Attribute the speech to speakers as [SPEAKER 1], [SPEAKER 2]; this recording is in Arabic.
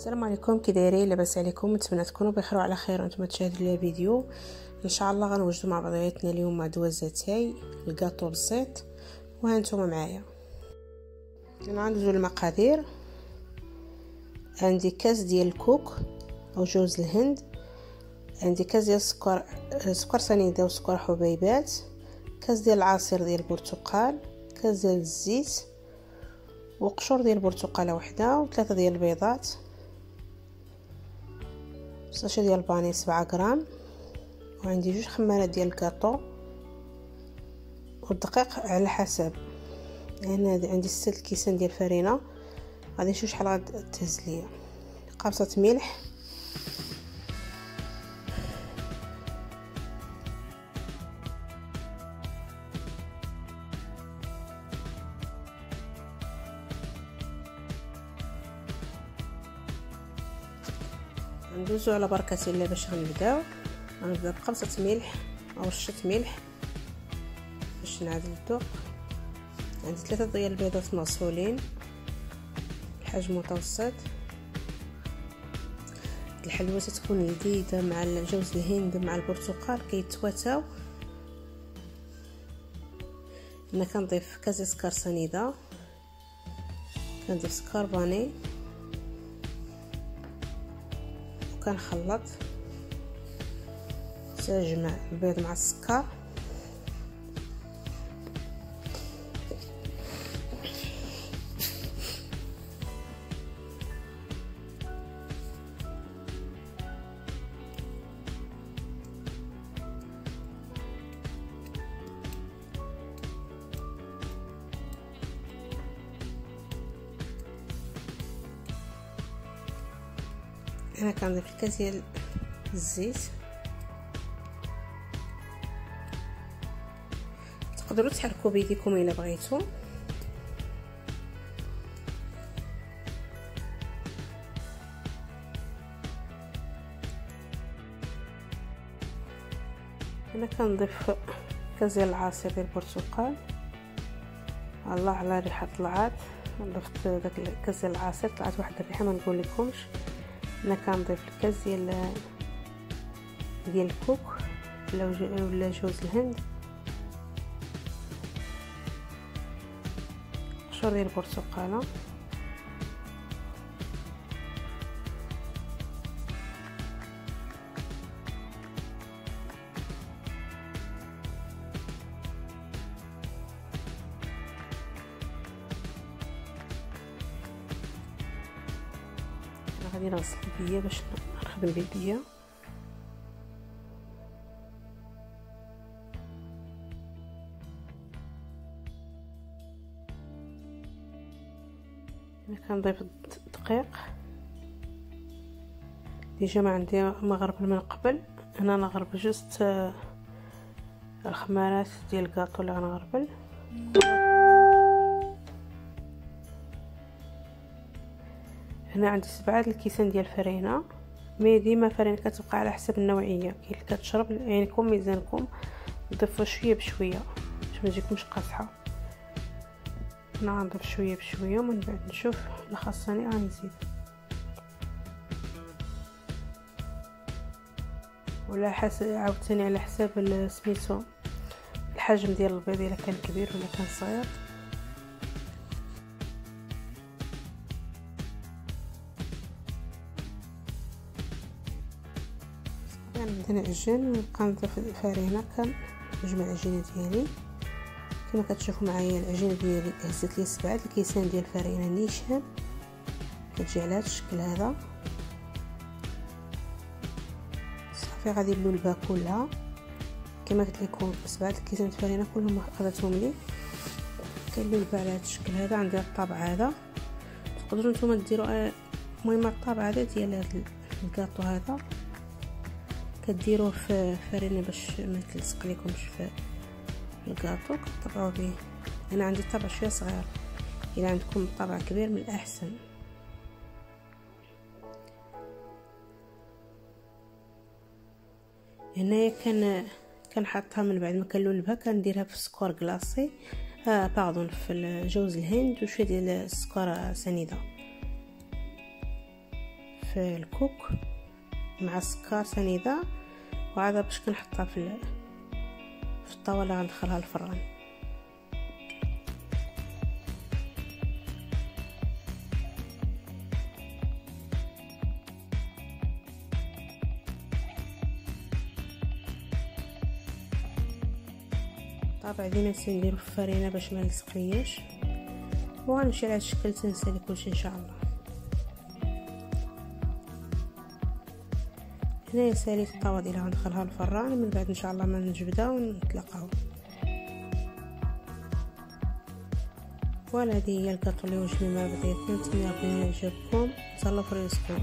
[SPEAKER 1] السلام عليكم. كي دايرين لاباس عليكم نتمنى تكونوا بخير وعلى خير. وأنتم تشاهدوا الفيديو إن شاء الله غنوجدوا مع بعضياتنا اليوم مع دوازاتاي الكاطو بسيط وها نتوما معايا. أنا غندوزو المقادير. عندي كاس ديال الكوك أو جوز الهند. عندي كاس ديال السكر سكر سنيده وسكر حبيبات. كاس ديال العصير ديال البرتقال. كاس ديال الزيت. وقشور ديال البرتقالة وحدة. وثلاثة ديال البيضات. ساشا ديال الباني سبعة غرام وعندي جوج خمارات ديال الكاطو والدقيق على حسب. يعني عندي ستة كيسان ديال الفرينه غادي نشوف شحال غتهز ليا. قابصة ملح. ندوزو على بركة الله باش غنبداو. غنبدا بقبصة ملح أو رشة ملح باش نعدل الذوق. عندي ثلاثة ديال البيضات مغسولين الحجم متوسط. الحلوى تكون لذيذة مع جوز الهند مع البرتقال كيتواتاو. أنا كنضيف كاس سكر سنيده كنضيف سكر باني وكنخلط تجمع البيض مع السكر. أنا كنضيف الكاس ديال الزيت. تقدروا تحركوا بيديكم إلا بغيتوا. أنا كنضيف كاس ديال العصير ديال البرتقال. الله على ريحة طلعات ضفت داك الكاس ديال العصير طلعت واحد الريحة ما نقول لكمش أنا كنضيف الكاس ديال ديال الكوك ولا جوز الهند. قشور ديال البرتقاله غادي نغسل البيه باش نخدم بالبيه أنا كنضيف الدقيق ديجا ما عندي مغربل من قبل. أنا نغرب جوست الخمارات ديال الكاطو اللي غنغربل. هنا عندي سبعة الكيسان ديال الفرينة مي ديما فرينة كتبقى على حسب النوعية. كاين اللي كتشرب عينكم ميزانكم ضيفوا شوية بشوية باش ما تجيكمش قاصحة. أنا غنضيف شوية بشوية ومن بعد نشوف الا خاصني غنزيد ولا حسب عاوتاني على حساب سميتو الحجم ديال البيض إلا كان كبير ولا كان صغير. كنبدا نعجن ونبقى نضيف الفرينه كنجمع العجينة ديالي. كما كتشوفوا معايا العجينة ديالي هزت لي سبعه الكيسان ديال الفرينه نيشان. كتجي على هذا الشكل هذا. صافي غادي نلولبها كلها. كما قلت لكم سبعه الكيسان الفرينه كلهم خداتهم لي. كنلولبها على هذا الشكل هذا عندي الطابع هذا. تقدروا نتوما ديروا المهم الطابع هذا ديال هذا الكاطو هذا. كديروه في فرينه باش ما تلصق لكمش في الكاطو كطبعوا به أنا عندي طبع شوية صغير. إلا عندكم طبع كبير من الأحسن. هنايا كان كنحطها من بعد ما كنلولبها كنديرها في sucre glace آه pardon في جوز الهند وشوية ديال السكر سنيدة. في الكوك. مع السكر سنيدة وعاد باش كنحطها في في الطاولة غندخلها الفران. طبعا دينا نديرو الفرينة باش ما نلصقلياش وغنمشي على هذا الشكل تنسالي كلشي إن شاء الله. هنايا ساليت الطاوه ديالها غندخلها الفران من بعد إن شاء الله ما نجبدها ونتلاقاو voilà هذه هي الكاطو اللي وجدنا مع بعضياتنا نتمنى يعجبكم تهلاو في رزقكم